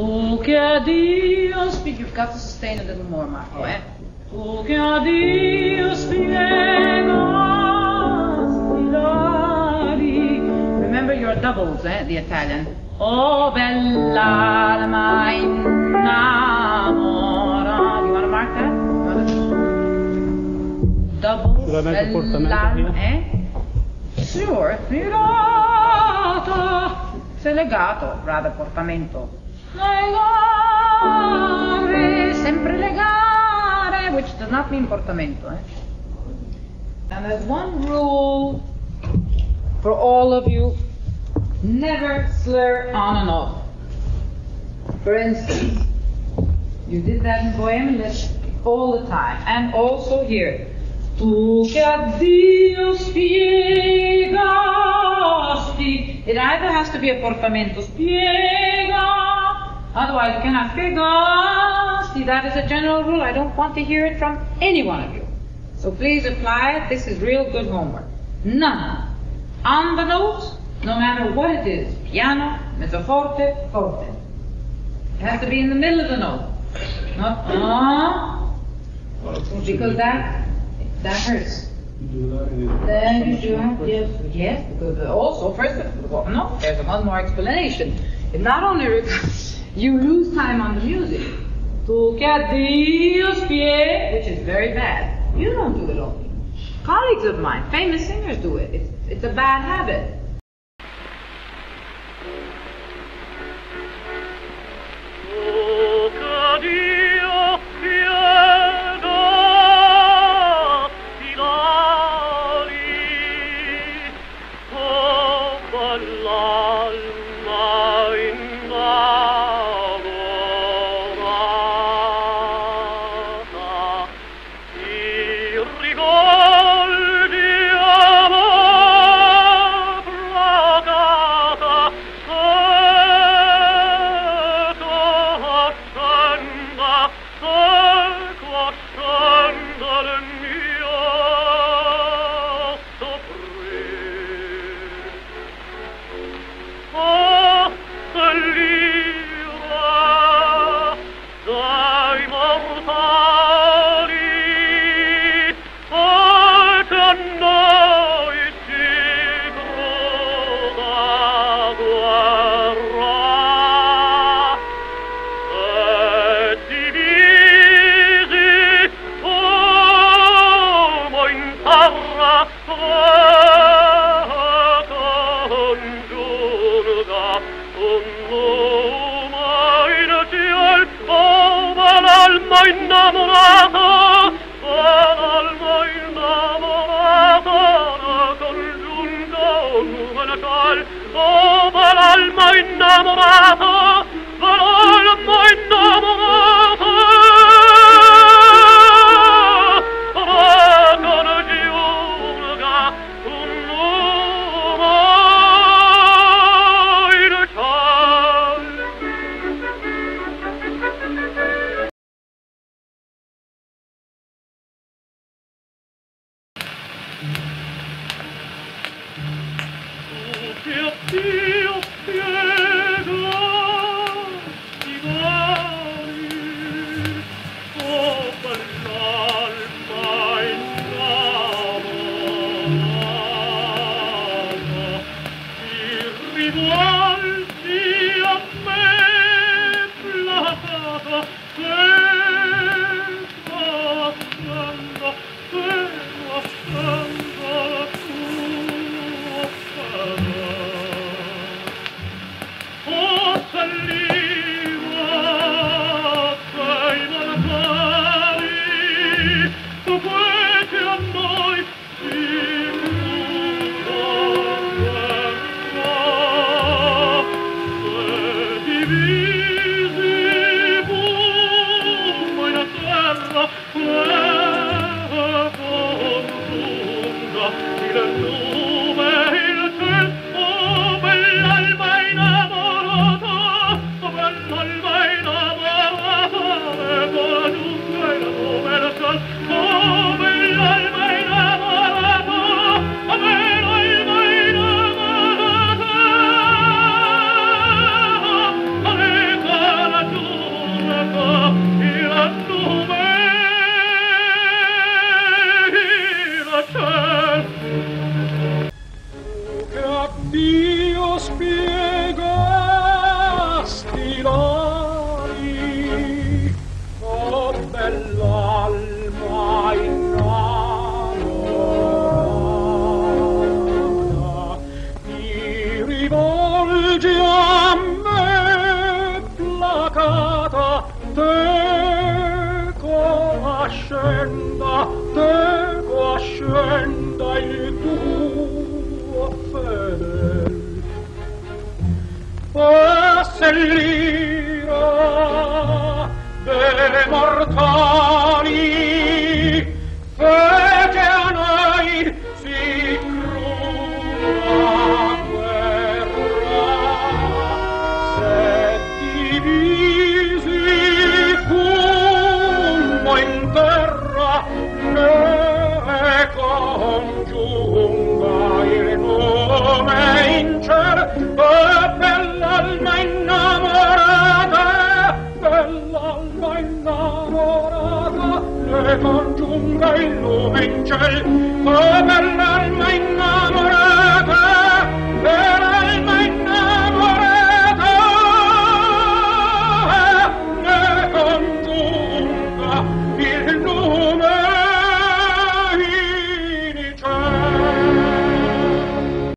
Tu che a Dio spieghi il cazzo sostegno dell'umore Marco, oh. eh? Tu che a Dio spieghi stilari Remember your doubles, eh, the Italian. Oh bell'alma Do You wanna mark that? Doubles, bell'alma, eh? Sure, mirata. Sei legato, rather portamento. Legare, sempre legare, which does not mean portamento, eh? And there's one rule for all of you. Never slur on and off. For instance, you did that in Bohemian all the time, and also here. Tu che a Dio spiegasti. It either has to be a portamento spiega, otherwise you cannot See, That is a general rule. I don't want to hear it from any one of you. So please apply it. This is real good homework. None. On the note, no matter what it is, piano, mezzo forte. It has to be in the middle of the note. Not ah, because that that hurts. Then you do yes, yes, because also first of all, no, there's one more explanation. Not only requires you lose time on the music. Che a Dio spie, which is very bad. You don't do it only. Colleagues of mine, famous singers do it. It's it's a bad habit. innamorato rivolti a me plata rivolgi a me placata te coascenda te coascenda il tuo fedel e se l'ira dei mortali ne congiunga il nome in ciel e per l'alma innamorata